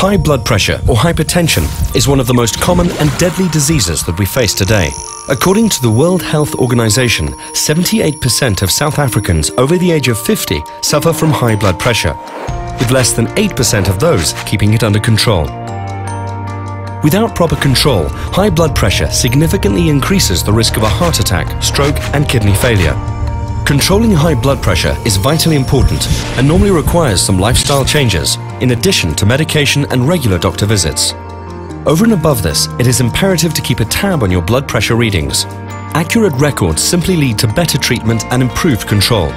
High blood pressure or hypertension is one of the most common and deadly diseases that we face today. According to the World Health Organization, 78% of South Africans over the age of 50 suffer from high blood pressure, with less than 8% of those keeping it under control. Without proper control, high blood pressure significantly increases the risk of a heart attack, stroke and kidney failure. Controlling high blood pressure is vitally important and normally requires some lifestyle changes, in addition to medication and regular doctor visits. Over and above this, it is imperative to keep a tab on your blood pressure readings. Accurate records simply lead to better treatment and improved control.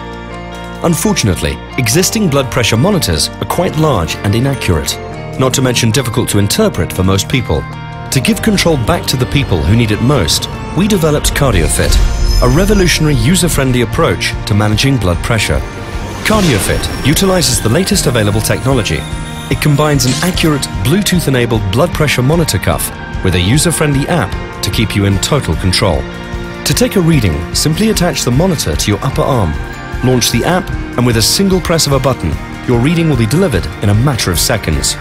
Unfortunately, existing blood pressure monitors are quite large and inaccurate not to mention difficult to interpret for most people. To give control back to the people who need it most, we developed KardioFit, a revolutionary user-friendly approach to managing blood pressure. KardioFit utilizes the latest available technology. It combines an accurate Bluetooth-enabled blood pressure monitor cuff with a user-friendly app to keep you in total control. To take a reading, simply attach the monitor to your upper arm, launch the app, and with a single press of a button, your reading will be delivered in a matter of seconds.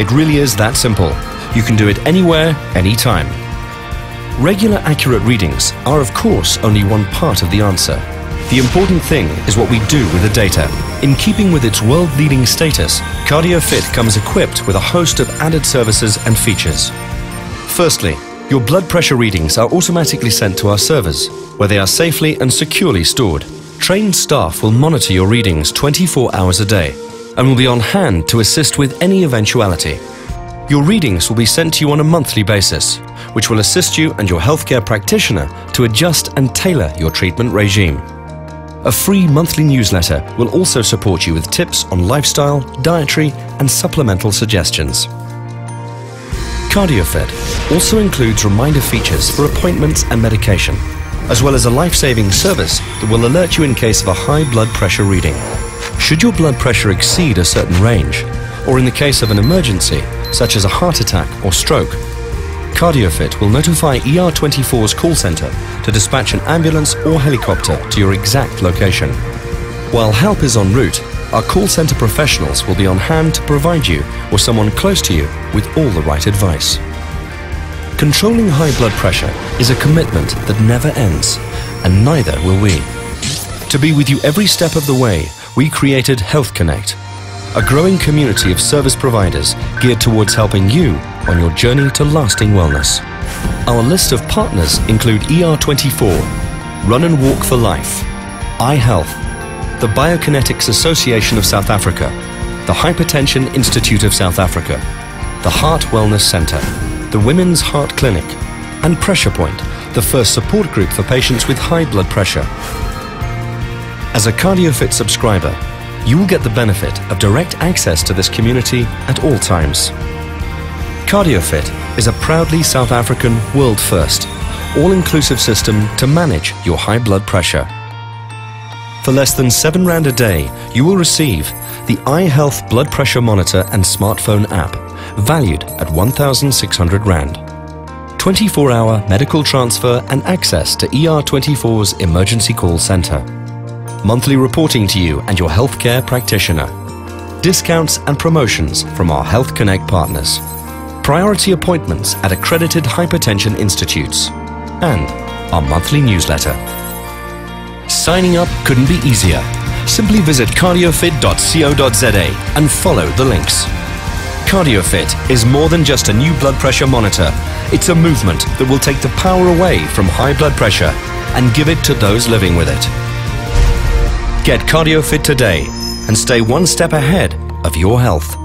It really is that simple. You can do it anywhere, anytime. Regular accurate readings are of course only one part of the answer. The important thing is what we do with the data. In keeping with its world-leading status, KardioFit comes equipped with a host of added services and features. Firstly, your blood pressure readings are automatically sent to our servers, where they are safely and securely stored. Trained staff will monitor your readings 24 hours a day and will be on hand to assist with any eventuality. Your readings will be sent to you on a monthly basis, which will assist you and your healthcare practitioner to adjust and tailor your treatment regime. A free monthly newsletter will also support you with tips on lifestyle, dietary and supplemental suggestions. KardioFit also includes reminder features for appointments and medication, as well as a life-saving service that will alert you in case of a high blood pressure reading. Should your blood pressure exceed a certain range, or in the case of an emergency, such as a heart attack or stroke, KardioFit will notify ER24's call center to dispatch an ambulance or helicopter to your exact location. While help is en route, our call center professionals will be on hand to provide you or someone close to you with all the right advice. Controlling high blood pressure is a commitment that never ends, and neither will we. To be with you every step of the way, we created Health Connect, a growing community of service providers geared towards helping you on your journey to lasting wellness. Our list of partners include ER24, Run and Walk for Life, iHealth, the Biokinetics Association of South Africa, the Hypertension Institute of South Africa, the Heart Wellness Centre, the Women's Heart Clinic, and Pressure Point, the first support group for patients with high blood pressure. As a KardioFit subscriber, you will get the benefit of direct access to this community at all times. KardioFit is a proudly South African world first, all-inclusive system to manage your high blood pressure. For less than 7 Rand a day, you will receive the iHealth blood pressure monitor and smartphone app, valued at 1,600 Rand. 24-hour medical transfer and access to ER24's emergency call center monthly reporting to you and your healthcare practitioner, discounts and promotions from our Health Connect partners, priority appointments at accredited hypertension institutes, and our monthly newsletter. Signing up couldn't be easier. Simply visit kardiofit.co.za and follow the links. KardioFit is more than just a new blood pressure monitor. It's a movement that will take the power away from high blood pressure and give it to those living with it. Get KardioFit today and stay one step ahead of your health.